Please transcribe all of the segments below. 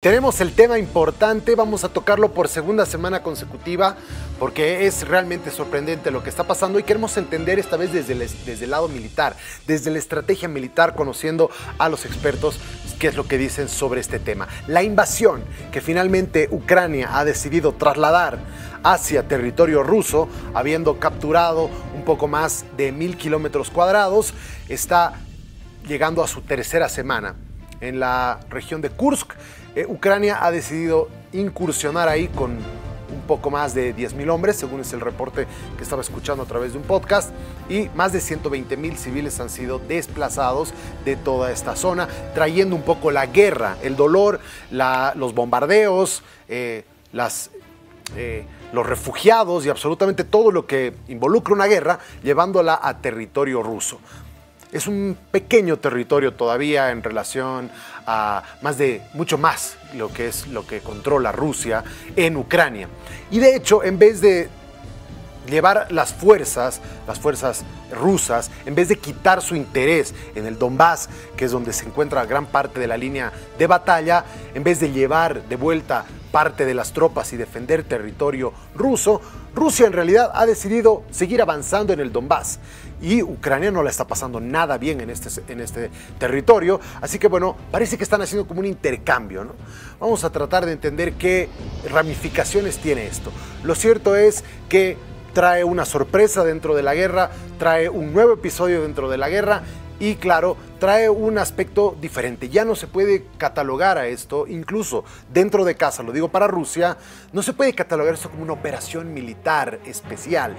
Tenemos el tema importante, vamos a tocarlo por segunda semana consecutiva porque es realmente sorprendente lo que está pasando y queremos entender esta vez desde el, lado militar, desde la estrategia militar, conociendo a los expertos qué es lo que dicen sobre este tema. La invasión que finalmente Ucrania ha decidido trasladar hacia territorio ruso, habiendo capturado un poco más de mil kilómetros cuadrados, está llegando a su tercera semana en la región de Kursk eh, Ucrania ha decidido incursionar ahí con un poco más de 10.000 hombres, según es el reporte que estaba escuchando a través de un podcast, y más de 120.000 civiles han sido desplazados de toda esta zona, trayendo un poco la guerra, el dolor, los bombardeos, eh, eh, los refugiados y absolutamente todo lo que involucra una guerra, llevándola a territorio ruso es un pequeño territorio todavía en relación a más de mucho más lo que es lo que controla Rusia en Ucrania. Y de hecho, en vez de llevar las fuerzas, las fuerzas rusas, en vez de quitar su interés en el Donbass, que es donde se encuentra gran parte de la línea de batalla, en vez de llevar de vuelta parte de las tropas y defender territorio ruso, Rusia en realidad ha decidido seguir avanzando en el Donbass y Ucrania no la está pasando nada bien en este, en este territorio. Así que bueno, parece que están haciendo como un intercambio. ¿no? Vamos a tratar de entender qué ramificaciones tiene esto. Lo cierto es que trae una sorpresa dentro de la guerra, trae un nuevo episodio dentro de la guerra y claro, trae un aspecto diferente. Ya no se puede catalogar a esto, incluso dentro de casa, lo digo para Rusia, no se puede catalogar esto como una operación militar especial.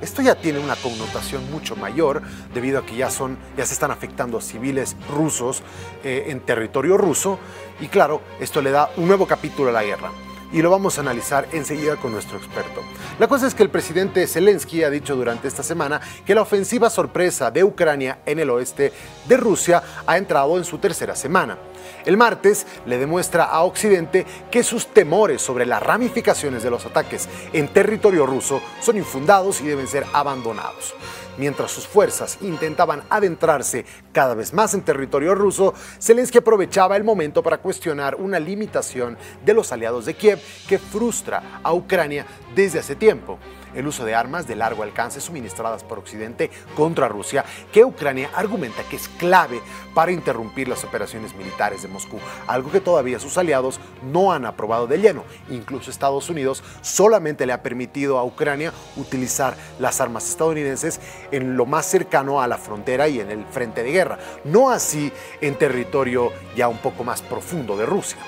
Esto ya tiene una connotación mucho mayor debido a que ya, son, ya se están afectando a civiles rusos eh, en territorio ruso y claro, esto le da un nuevo capítulo a la guerra y lo vamos a analizar enseguida con nuestro experto. La cosa es que el presidente Zelensky ha dicho durante esta semana que la ofensiva sorpresa de Ucrania en el oeste de Rusia ha entrado en su tercera semana. El martes le demuestra a Occidente que sus temores sobre las ramificaciones de los ataques en territorio ruso son infundados y deben ser abandonados. Mientras sus fuerzas intentaban adentrarse cada vez más en territorio ruso, Zelensky aprovechaba el momento para cuestionar una limitación de los aliados de Kiev que frustra a Ucrania desde hace tiempo el uso de armas de largo alcance suministradas por Occidente contra Rusia, que Ucrania argumenta que es clave para interrumpir las operaciones militares de Moscú, algo que todavía sus aliados no han aprobado de lleno. Incluso Estados Unidos solamente le ha permitido a Ucrania utilizar las armas estadounidenses en lo más cercano a la frontera y en el frente de guerra, no así en territorio ya un poco más profundo de Rusia.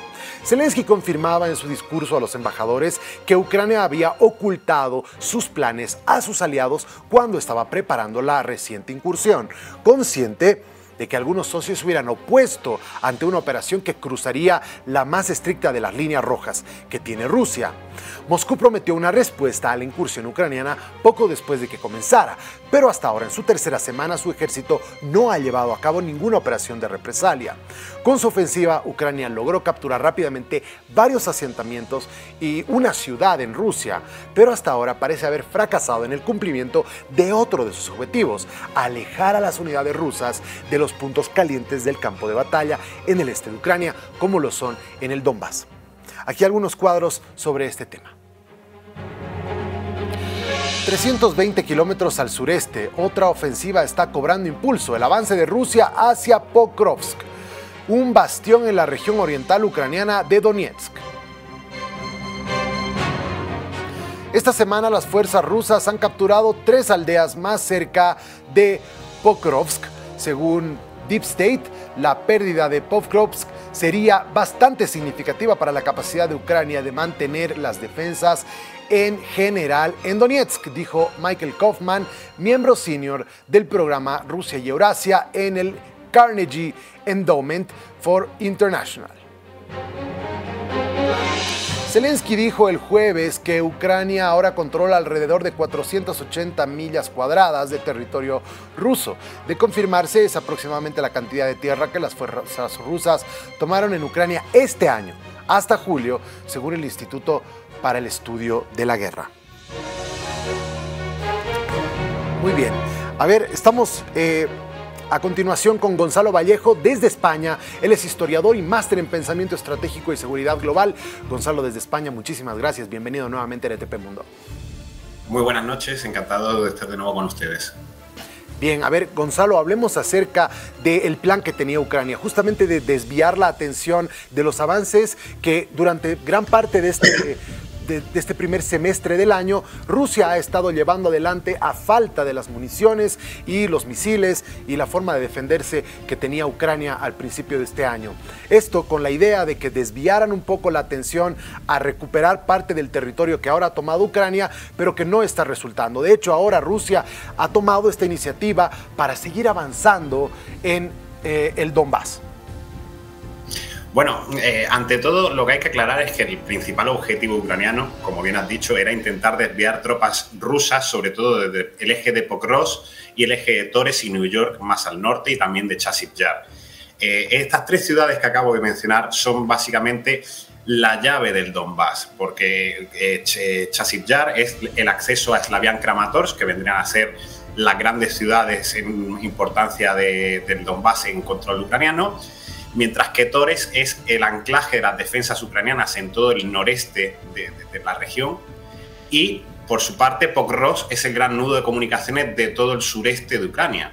Zelensky confirmaba en su discurso a los embajadores que Ucrania había ocultado sus planes a sus aliados cuando estaba preparando la reciente incursión, consciente de que algunos socios hubieran opuesto ante una operación que cruzaría la más estricta de las líneas rojas que tiene Rusia. Moscú prometió una respuesta a la incursión ucraniana poco después de que comenzara, pero hasta ahora en su tercera semana su ejército no ha llevado a cabo ninguna operación de represalia. Con su ofensiva, Ucrania logró capturar rápidamente varios asentamientos y una ciudad en Rusia, pero hasta ahora parece haber fracasado en el cumplimiento de otro de sus objetivos, alejar a las unidades rusas de los puntos calientes del campo de batalla en el este de Ucrania, como lo son en el Donbass. Aquí algunos cuadros sobre este tema. 320 kilómetros al sureste, otra ofensiva está cobrando impulso, el avance de Rusia hacia Pokrovsk, un bastión en la región oriental ucraniana de Donetsk. Esta semana las fuerzas rusas han capturado tres aldeas más cerca de Pokrovsk. Según Deep State, la pérdida de Pokrovsk sería bastante significativa para la capacidad de Ucrania de mantener las defensas en general en Donetsk, dijo Michael Kaufman, miembro senior del programa Rusia y Eurasia en el Carnegie Endowment for International. Zelensky dijo el jueves que Ucrania ahora controla alrededor de 480 millas cuadradas de territorio ruso. De confirmarse, es aproximadamente la cantidad de tierra que las fuerzas rusas tomaron en Ucrania este año, hasta julio, según el Instituto para el estudio de la guerra. Muy bien. A ver, estamos eh, a continuación con Gonzalo Vallejo desde España. Él es historiador y máster en pensamiento estratégico y seguridad global. Gonzalo desde España, muchísimas gracias. Bienvenido nuevamente a RTP Mundo. Muy buenas noches, encantado de estar de nuevo con ustedes. Bien, a ver, Gonzalo, hablemos acerca del plan que tenía Ucrania, justamente de desviar la atención de los avances que durante gran parte de este de, este primer semestre del año, Rusia ha estado llevando adelante a falta de las municiones y los misiles y la forma de defenderse que tenía Ucrania al principio de este año. Esto con la idea de que desviaran un poco la atención a recuperar parte del territorio que ahora ha tomado Ucrania, pero que no está resultando. De hecho, ahora Rusia ha tomado esta iniciativa para seguir avanzando en eh, el Donbass. Bueno, eh, ante todo lo que hay que aclarar es que el principal objetivo ucraniano, como bien has dicho, era intentar desviar tropas rusas, sobre todo desde el eje de Pokros y el eje de Torres y New York más al norte y también de Chasiv Yar. Eh, estas tres ciudades que acabo de mencionar son básicamente la llave del Donbass, porque eh, Chasiv Yar es el acceso a Slavian Kramatorsk, que vendrían a ser las grandes ciudades en importancia del Donbass en control ucraniano mientras que Torres es el anclaje de las defensas ucranianas en todo el noreste de, la región y por su parte Pokros es el gran nudo de comunicaciones de todo el sureste de Ucrania.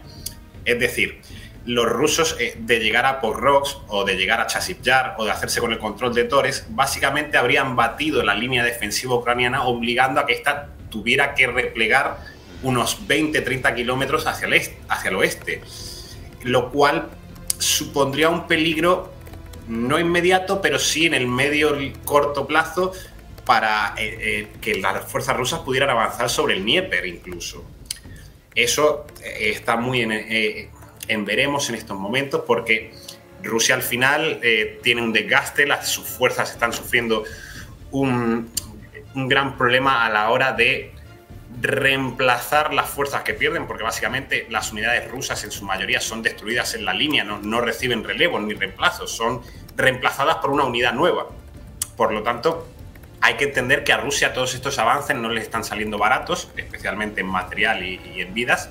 Es decir, los rusos eh, de llegar a Pokros o de llegar a Chasiv-Yar o de hacerse con el control de Torres, básicamente habrían batido la línea defensiva ucraniana obligando a que ésta tuviera que replegar unos 20-30 kilómetros hacia el, hacia el oeste, lo cual supondría un peligro no inmediato, pero sí en el medio y corto plazo para eh, eh, que las fuerzas rusas pudieran avanzar sobre el Dnieper incluso. Eso eh, está muy en, veremos en estos momentos porque Rusia al final tiene un desgaste, las, sus fuerzas están sufriendo un, un gran problema a la hora de reemplazar las fuerzas que pierden, porque básicamente las unidades rusas en su mayoría son destruidas en la línea, no, reciben relevo ni reemplazos, son reemplazadas por una unidad nueva. Por lo tanto, hay que entender que a Rusia todos estos avances no le están saliendo baratos, especialmente en material y en vidas,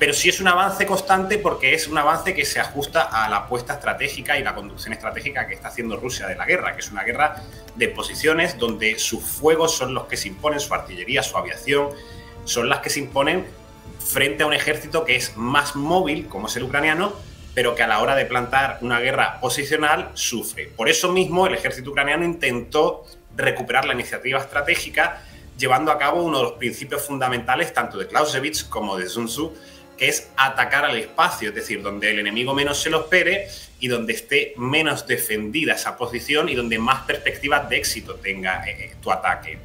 pero sí es un avance constante porque es un avance que se ajusta a la apuesta estratégica y la conducción estratégica que está haciendo Rusia de la guerra, que es una guerra de posiciones donde sus fuegos son los que se imponen, su artillería, su aviación, son las que se imponen frente a un ejército que es más móvil, como es el ucraniano, pero que a la hora de plantar una guerra posicional sufre. Por eso mismo el ejército ucraniano intentó recuperar la iniciativa estratégica llevando a cabo uno de los principios fundamentales tanto de Clausewitz como de Sun Tzu, es atacar al espacio, es decir, donde el enemigo menos se lo espere y donde esté menos defendida esa posición y donde más perspectivas de éxito tenga eh, eh, tu ataque.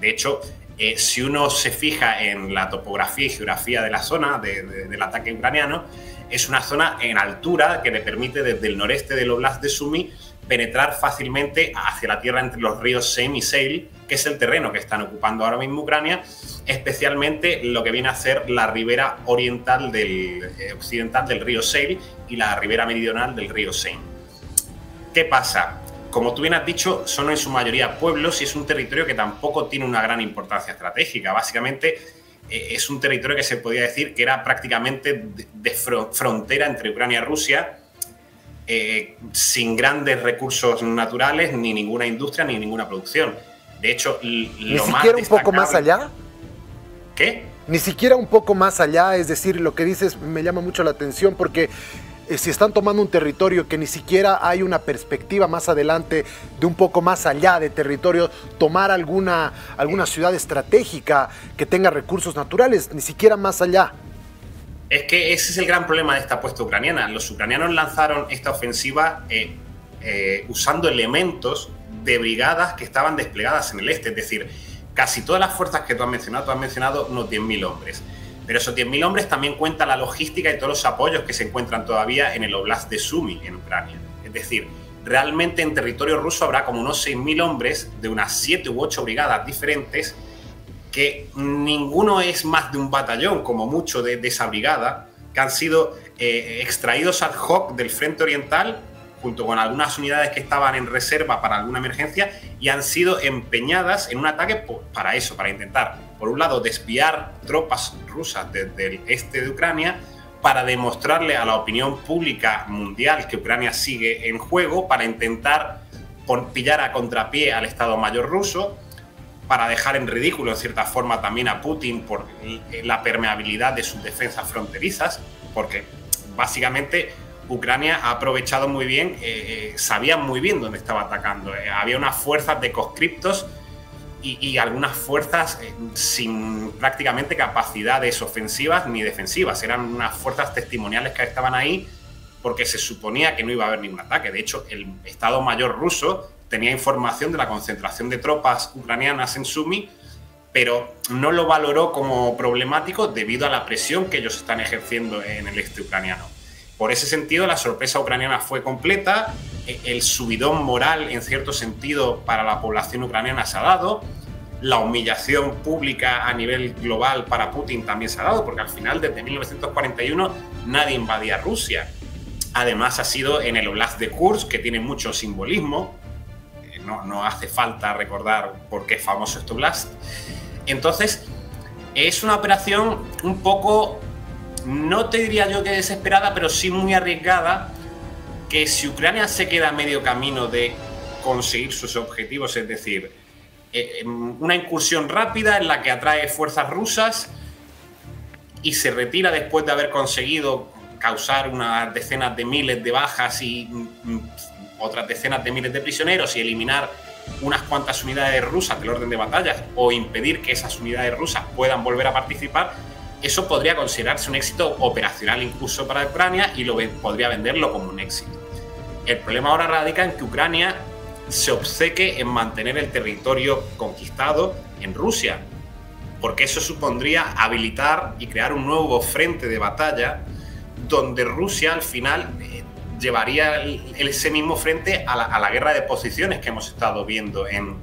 De hecho, eh, si uno se fija en la topografía y geografía de la zona del ataque ucraniano, es una zona en altura que le permite desde el noreste del Oblast de Sumy penetrar fácilmente hacia la tierra entre los ríos Seim y Seil, que es el terreno que están ocupando ahora mismo Ucrania, especialmente lo que viene a ser la ribera oriental del eh, occidental del río Seil y la ribera meridional del río Seine. ¿Qué pasa? Como tú bien has dicho, son en su mayoría pueblos y es un territorio que tampoco tiene una gran importancia estratégica. Básicamente es un territorio que se podía decir que era prácticamente de, frontera entre Ucrania y Rusia, eh, sin grandes recursos naturales, ni ninguna industria, ni ninguna producción. De hecho, lo ¿Ni siquiera un poco más allá? ¿Qué? Ni siquiera un poco más allá, es decir, lo que dices me llama mucho la atención porque si están tomando un territorio que ni siquiera hay una perspectiva más adelante de un poco más allá de territorio, tomar alguna, alguna ciudad estratégica que tenga recursos naturales, ni siquiera más allá. Es que ese es el gran problema de esta apuesta ucraniana. Los ucranianos lanzaron esta ofensiva eh, eh, usando elementos de brigadas que estaban desplegadas en el este. Es decir, casi todas las fuerzas que tú has mencionado, tú has mencionado unos 10.000 hombres. Pero esos 10.000 hombres también cuentan la logística y todos los apoyos que se encuentran todavía en el Oblast de Sumy, en Ucrania. Es decir, realmente en territorio ruso habrá como unos 6.000 hombres de unas 7 u 8 brigadas diferentes que ninguno es más de un batallón, como mucho, de, esa brigada, que han sido eh, extraídos ad hoc del frente oriental, junto con algunas unidades que estaban en reserva para alguna emergencia, y han sido empeñadas en un ataque para eso, para intentar, por un lado, desviar tropas rusas desde el este de Ucrania, para demostrarle a la opinión pública mundial que Ucrania sigue en juego, para intentar pillar a contrapié al Estado Mayor ruso, para dejar en ridículo en cierta forma también a Putin por la permeabilidad de sus defensas fronterizas, porque básicamente Ucrania ha aprovechado muy bien, eh, eh, sabía muy bien dónde estaba atacando. Eh, había unas fuerzas de conscriptos y, algunas fuerzas sin prácticamente capacidades ofensivas ni defensivas. Eran unas fuerzas testimoniales que estaban ahí porque se suponía que no iba a haber ningún ataque. De hecho, el Estado Mayor ruso tenía información de la concentración de tropas ucranianas en Sumi, pero no lo valoró como problemático debido a la presión que ellos están ejerciendo en el este ucraniano. Por ese sentido, la sorpresa ucraniana fue completa, e, el subidón moral, en cierto sentido, para la población ucraniana se ha dado, la humillación pública a nivel global para Putin también se ha dado, porque al final, desde 1941, nadie invadía Rusia. Además, ha sido en el Oblast de Kursk, que tiene mucho simbolismo, no, hace falta recordar por qué es famoso este Blast. Entonces, es una operación un poco, no te diría yo que desesperada, pero sí muy arriesgada, que si Ucrania se queda a medio camino de conseguir sus objetivos, es decir, eh, em, una incursión rápida en la que atrae fuerzas rusas y se retira después de haber conseguido causar unas decenas de miles de bajas y mm, otras decenas de miles de prisioneros y eliminar unas cuantas unidades rusas del orden de batallas o impedir que esas unidades rusas puedan volver a participar, eso podría considerarse un éxito operacional incluso para Ucrania y lo podría venderlo como un éxito. El problema ahora radica en que Ucrania se obseque en mantener el territorio conquistado en Rusia, porque eso supondría habilitar y crear un nuevo frente de batalla donde Rusia al final eh, llevaría ese mismo frente a la, guerra de posiciones que hemos estado viendo en,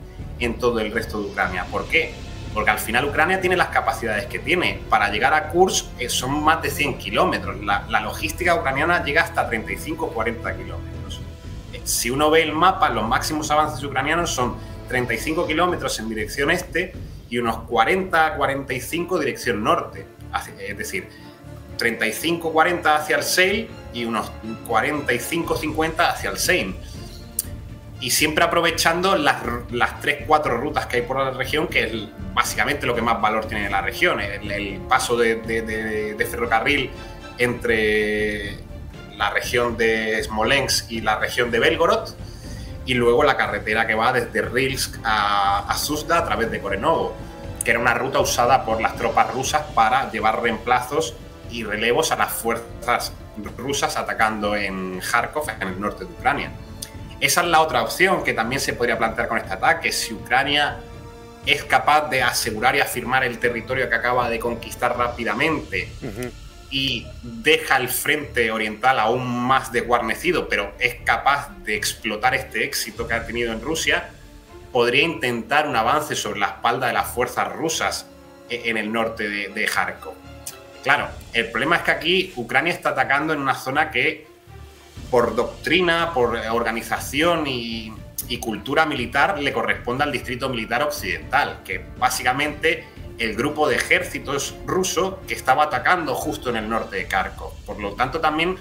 todo el resto de Ucrania. ¿Por qué? Porque al final Ucrania tiene las capacidades que tiene. Para llegar a Kursk eh, son más de 100 kilómetros. La, logística ucraniana llega hasta 35 40 kilómetros. Eh, si uno ve el mapa, los máximos avances ucranianos son 35 kilómetros en dirección este y unos 40-45 dirección norte. Es decir, 35-40 hacia el Seil y unos 45-50 hacia el Seine. Y siempre aprovechando las, las 3-4 rutas que hay por la región, que es básicamente lo que más valor tiene la región. El, paso de, ferrocarril entre la región de Smolensk y la región de Belgorod, y luego la carretera que va desde Rilsk a, a Suzda a través de Korenovo, que era una ruta usada por las tropas rusas para llevar reemplazos y relevos a las fuerzas rusas atacando en Kharkov, en el norte de Ucrania. Esa es la otra opción que también se podría plantear con este ataque. Si Ucrania es capaz de asegurar y afirmar el territorio que acaba de conquistar rápidamente y deja el frente oriental aún más desguarnecido, pero es capaz de explotar este éxito que ha tenido en Rusia, podría intentar un avance sobre la espalda de las fuerzas rusas en el norte de, de Kharkov. Claro, el problema es que aquí Ucrania está atacando en una zona que por doctrina, por organización y, cultura militar le corresponde al Distrito Militar Occidental, que básicamente el grupo de ejércitos ruso que estaba atacando justo en el norte de Kharkov. Por lo tanto, también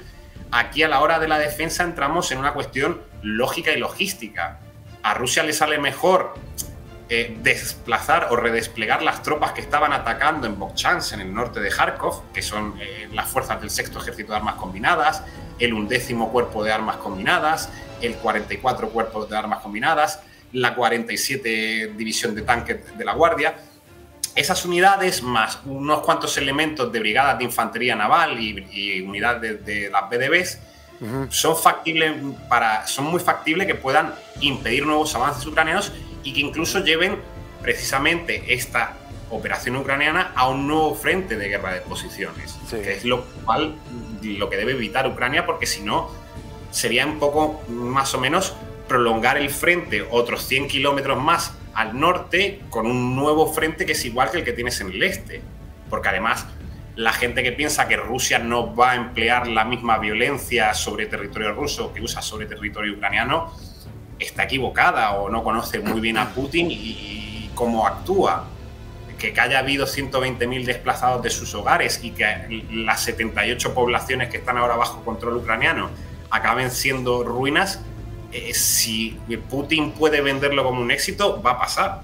aquí a la hora de la defensa entramos en una cuestión lógica y logística. A Rusia le sale mejor eh, desplazar o redesplegar las tropas que estaban atacando en Bokchansk, en el norte de Kharkov, que son eh, las fuerzas del sexto ejército de armas combinadas, el undécimo cuerpo de armas combinadas, el 44 cuerpo de armas combinadas, la 47 división de tanques de la Guardia. Esas unidades, más unos cuantos elementos de brigadas de infantería naval y, unidades de, las BDBs, son, factibles para, son muy factibles que puedan impedir nuevos avances ucranianos y que incluso lleven precisamente esta operación ucraniana a un nuevo frente de guerra de posiciones, que es lo cual lo que debe evitar Ucrania, porque si no sería un poco más o menos prolongar el frente otros 100 kilómetros más al norte con un nuevo frente que es igual que el que tienes en el este, porque además la gente que piensa que Rusia no va a emplear la misma violencia sobre territorio ruso que usa sobre territorio ucraniano, está equivocada o no conoce muy bien a Putin y, cómo actúa. Que que, haya habido 120.000 desplazados de sus hogares y que las 78 poblaciones que están ahora bajo control ucraniano acaben siendo ruinas, eh, si Putin puede venderlo como un éxito, va a pasar.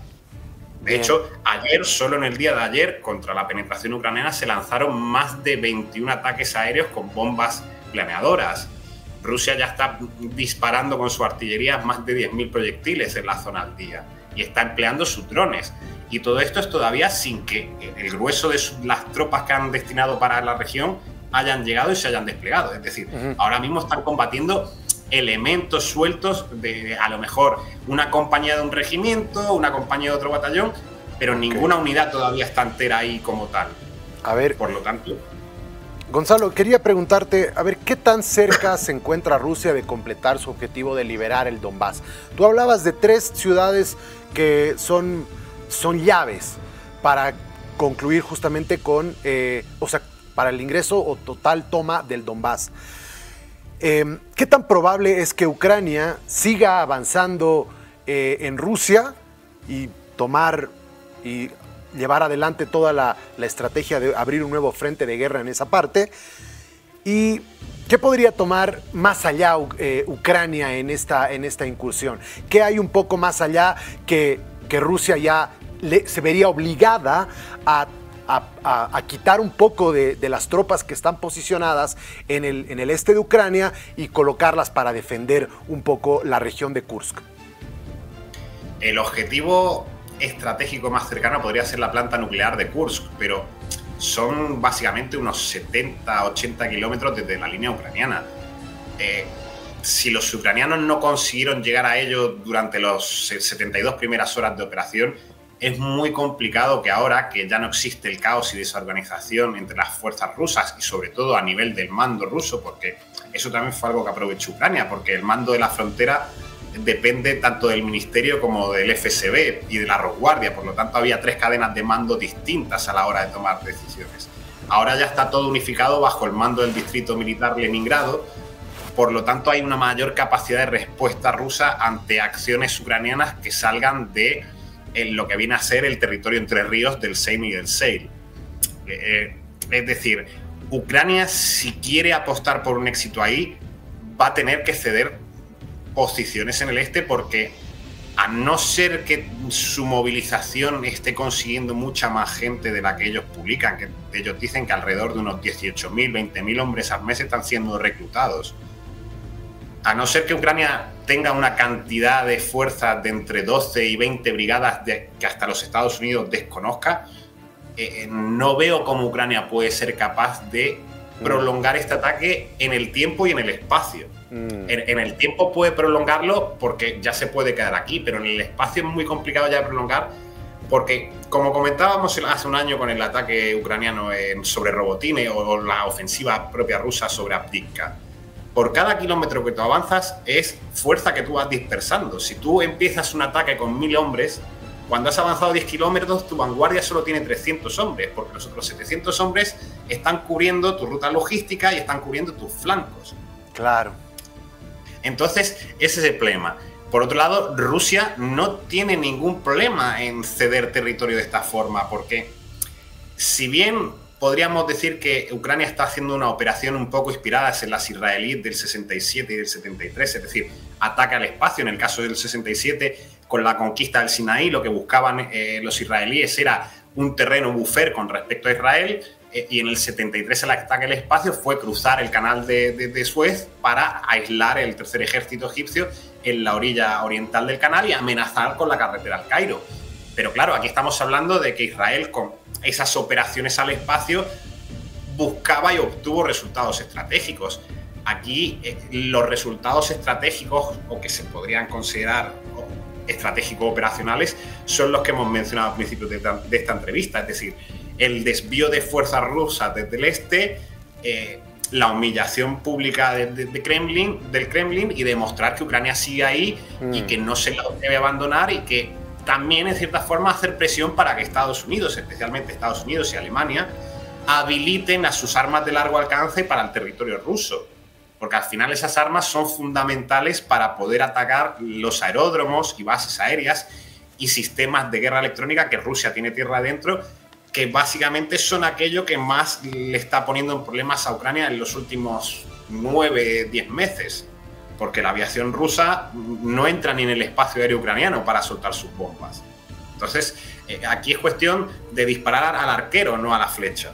De hecho, ayer, solo en el día de ayer, contra la penetración ucraniana, se lanzaron más de 21 ataques aéreos con bombas planeadoras. Rusia ya está disparando con su artillería más de 10.000 proyectiles en la zona al día y está empleando sus drones. Y todo esto es todavía sin que el grueso de las tropas que han destinado para la región hayan llegado y se hayan desplegado. Es decir, ahora mismo están combatiendo elementos sueltos de a lo mejor una compañía de un regimiento, una compañía de otro batallón, pero ninguna unidad todavía está entera ahí como tal. A ver. Por lo tanto. Gonzalo, quería preguntarte, a ver, ¿qué tan cerca se encuentra Rusia de completar su objetivo de liberar el Donbass? Tú hablabas de tres ciudades que son, son llaves para concluir justamente con, eh, o sea, para el ingreso o total toma del Donbass. Em, ¿Qué tan probable es que Ucrania siga avanzando eh, en Rusia y tomar y llevar adelante toda la, estrategia de abrir un nuevo frente de guerra en esa parte? ¿Y qué podría tomar más allá eh, Ucrania en esta, en esta incursión? ¿Qué hay un poco más allá que, que Rusia ya se vería obligada a quitar un poco de, las tropas que están posicionadas en el, este de Ucrania y colocarlas para defender un poco la región de Kursk. El objetivo estratégico más cercano podría ser la planta nuclear de Kursk, pero son básicamente unos 70-80 kilómetros desde la línea ucraniana. Eh, si los ucranianos no consiguieron llegar a ello durante las 72 primeras horas de operación, es muy complicado que ahora que ya no existe el caos y desorganización entre las fuerzas rusas y sobre todo a nivel del mando ruso, porque eso también fue algo que aprovechó Ucrania, porque el mando de la frontera depende tanto del ministerio como del FSB y de la rosguardia, por lo tanto había tres cadenas de mando distintas a la hora de tomar decisiones. Ahora ya está todo unificado bajo el mando del distrito militar Leningrado, por lo tanto hay una mayor capacidad de respuesta rusa ante acciones ucranianas que salgan de en lo que viene a ser el territorio entre ríos del Seine y del Seil. Eh, eh, es decir, Ucrania, si quiere apostar por un éxito ahí, va a tener que ceder posiciones en el este porque a no ser que su movilización esté consiguiendo mucha más gente de la que ellos publican, que ellos dicen que alrededor de unos 18.000, 20.000 hombres al mes están siendo reclutados a no ser que Ucrania tenga una cantidad de fuerzas de entre 12 y 20 brigadas que hasta los Estados Unidos desconozca, eh, eh, no veo cómo Ucrania puede ser capaz de mm. prolongar este ataque en el tiempo y en el espacio. Mm. En, el tiempo puede prolongarlo porque ya se puede quedar aquí, pero en el espacio es muy complicado ya de prolongar porque, como comentábamos hace un año con el ataque ucraniano sobre Robotine o la ofensiva propia rusa sobre Abdivka, por cada kilómetro que tú avanzas es fuerza que tú vas dispersando. Si tú empiezas un ataque con mil hombres, cuando has avanzado 10 kilómetros, tu vanguardia solo tiene 300 hombres, porque los otros 700 hombres están cubriendo tu ruta logística y están cubriendo tus flancos. Claro. Entonces, ese es el problema. Por otro lado, Rusia no tiene ningún problema en ceder territorio de esta forma, porque si bien podríamos decir que Ucrania está haciendo una operación un poco inspirada en las israelíes del 67 y del 73, es decir, ataca al espacio. En el caso del 67, con la conquista del Sinaí, lo que buscaban eh, los israelíes era un terreno buffer con respecto a Israel, eh, y en el 73 el ataque al espacio fue cruzar el canal de, Suez para aislar el tercer ejército egipcio en la orilla oriental del canal y amenazar con la carretera al Cairo. Pero claro, aquí estamos hablando de que Israel esas operaciones al espacio buscaba y obtuvo resultados estratégicos. Aquí eh, los resultados estratégicos o que se podrían considerar estratégicos operacionales son los que hemos mencionado al principio de, esta entrevista, es decir, el desvío de fuerzas rusas desde el este, eh, la humillación pública de, Kremlin, del Kremlin y demostrar que Ucrania sigue ahí y mm. que no se lo debe abandonar y que también, en cierta forma, hacer presión para que Estados Unidos, especialmente Estados Unidos y Alemania, habiliten a sus armas de largo alcance para el territorio ruso. Porque al final esas armas son fundamentales para poder atacar los aeródromos y bases aéreas y sistemas de guerra electrónica que Rusia tiene tierra adentro, que básicamente son aquello que más le está poniendo en problemas a Ucrania en los últimos 9, 10 meses. Porque la aviación rusa no entra ni en el espacio aéreo ucraniano para soltar sus bombas. Entonces, eh, aquí es cuestión de disparar al arquero, no a la flecha.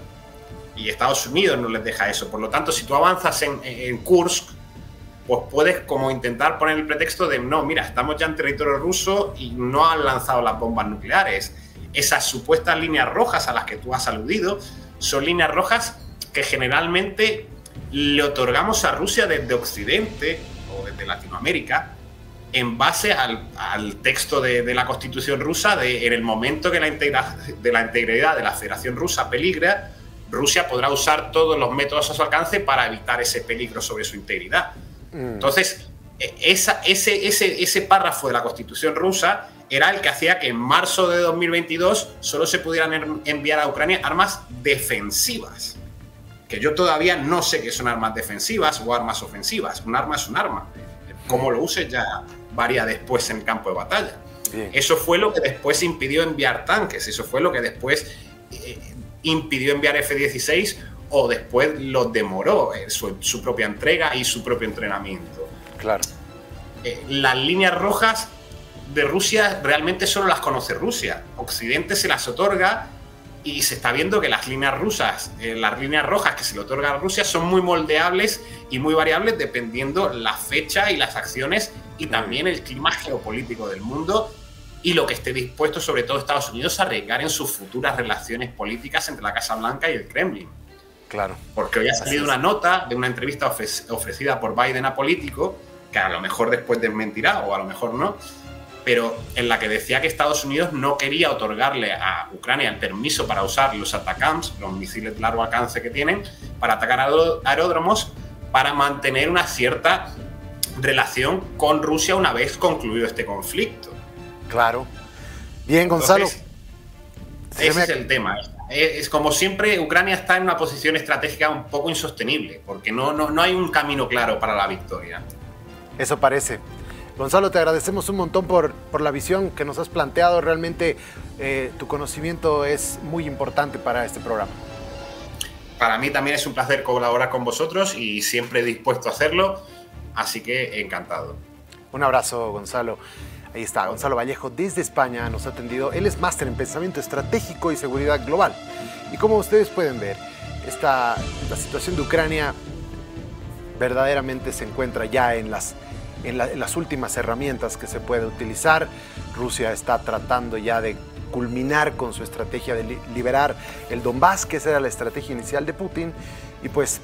Y Estados Unidos no les deja eso. Por lo tanto, si tú avanzas en, en Kursk, pues puedes como intentar poner el pretexto de no, mira, estamos ya en territorio ruso y no han lanzado las bombas nucleares. Esas supuestas líneas rojas a las que tú has aludido son líneas rojas que generalmente le otorgamos a Rusia desde Occidente desde Latinoamérica en base al, texto de, la constitución rusa de en el momento que la, de la integridad de la Federación Rusa peligra, Rusia podrá usar todos los métodos a su alcance para evitar ese peligro sobre su integridad. Mm. Entonces, e, esa, ese, ese, ese párrafo de la Constitución rusa era el que hacía que en marzo de 2022 solo se pudieran enviar a Ucrania armas defensivas. Que yo todavía no sé qué son armas defensivas o armas ofensivas. Un arma es un arma. Cómo lo uses ya varía después en campo de batalla. Eso fue lo que después impidió enviar tanques. Eso fue lo que después eh, impidió enviar F-16 o después los demoró eh, su, propia entrega y su propio entrenamiento. Claro. Eh, las líneas rojas de Rusia realmente solo las conoce Rusia. Occidente se las otorga y se está viendo que las líneas rusas, eh, las líneas rojas que se le otorga a Rusia son muy moldeables y muy variables dependiendo la fecha y las acciones y también el clima geopolítico del mundo y lo que esté dispuesto sobre todo Estados Unidos a arriesgar en sus futuras relaciones políticas entre la Casa Blanca y el Kremlin. Claro. Porque hoy ha salido una nota de una entrevista ofrecida por Biden a político, que a lo mejor después desmentirá o a lo mejor no, pero en la que decía que Estados Unidos no quería otorgarle a Ucrania el permiso para usar los ATACAMS, los misiles de largo alcance que tienen, para atacar aeródromos, para mantener una cierta relación con Rusia una vez concluido este conflicto. Claro. Bien, Gonzalo. ese es el tema. Es, como siempre, Ucrania está en una posición estratégica un poco insostenible, porque no, no, no hay un camino claro para la victoria. Eso parece. Gonzalo, te agradecemos un montón por, por la visión que nos has planteado. Realmente eh, tu conocimiento es muy importante para este programa. Para mí también es un placer colaborar con vosotros y siempre dispuesto a hacerlo, así que encantado. Un abrazo, Gonzalo. Ahí está, Gonzalo Vallejo desde España nos ha atendido. Él es máster en pensamiento estratégico y seguridad global. Y como ustedes pueden ver, esta, la situación de Ucrania verdaderamente se encuentra ya en las, en, las últimas herramientas que se puede utilizar. Rusia está tratando ya de culminar con su estrategia de liberar el Donbass, que esa era la estrategia inicial de Putin. Y pues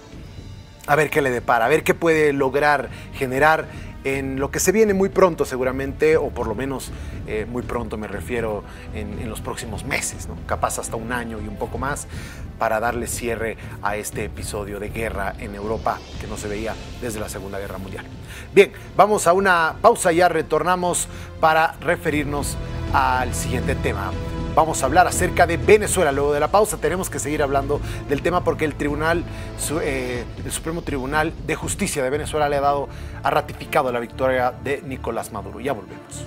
a ver qué le depara, a ver qué puede lograr generar en lo que se viene muy pronto seguramente, o por lo menos eh, muy pronto me refiero en, los próximos meses, ¿no? capaz hasta un año y un poco más, para darle cierre a este episodio de guerra en Europa que no se veía desde la Segunda Guerra Mundial. Bien, vamos a una pausa ya retornamos para referirnos al siguiente tema vamos a hablar acerca de Venezuela. Luego de la pausa tenemos que seguir hablando del tema porque el Tribunal, eh, el Supremo Tribunal de Justicia de Venezuela le ha dado, ha ratificado la victoria de Nicolás Maduro. Ya volvemos.